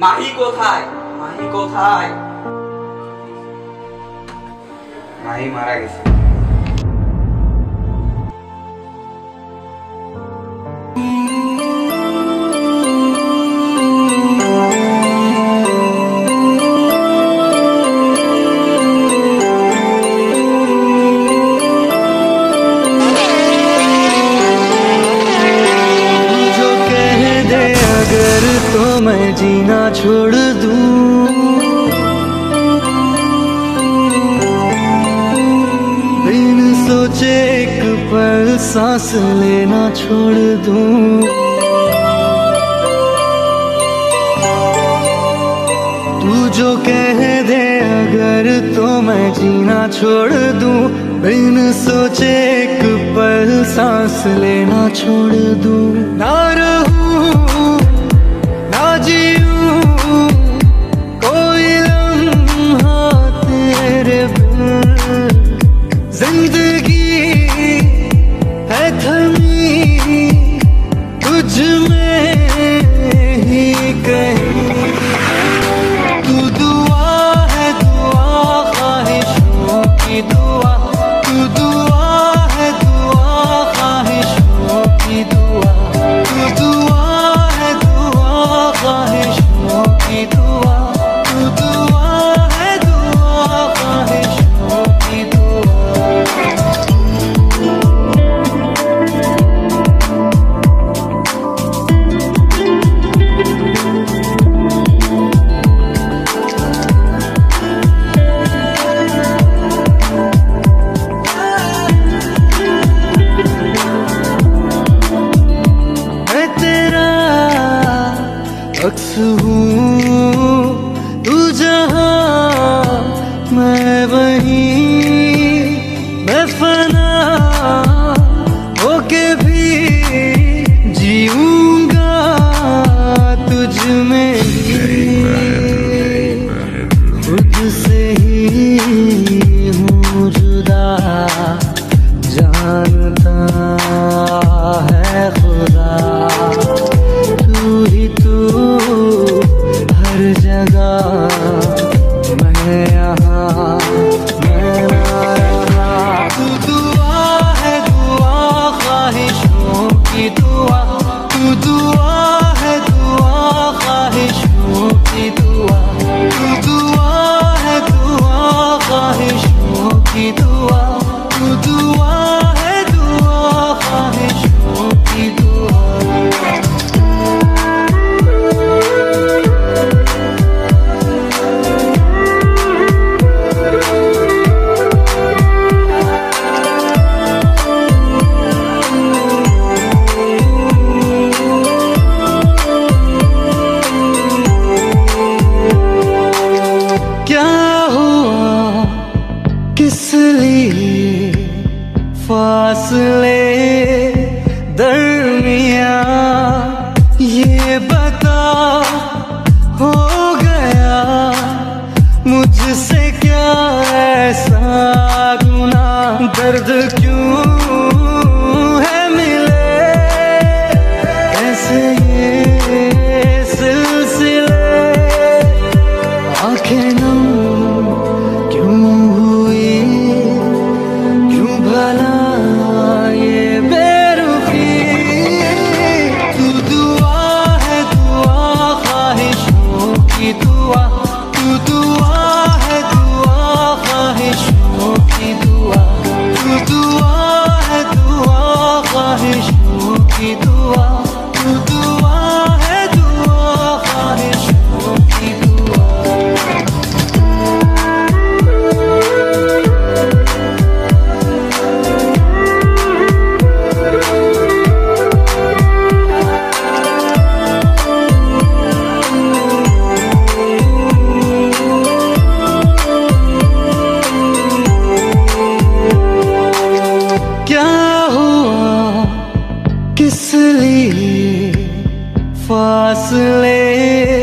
माही को थाए माही को थाए माही मारा गया। तो मैं जीना छोड़ दूँ। बिन सोचे एक पल सांस लेना छोड़ दूँ। तू जो कह दे अगर तो मैं जीना छोड़ दूँ। बिन सोचे एक पल सांस लेना छोड़ दूँ। ना रहूँ अक्स हूँ तू दुआ है, दुआ ख्वाहिशों की दुआ। तू दुआ है, दुआ ख्वाहिशों की दुआ। तू दुआ मिया ये बता हो गया। मुझसे क्या ऐसा गुना दर्द क्यों Vừa.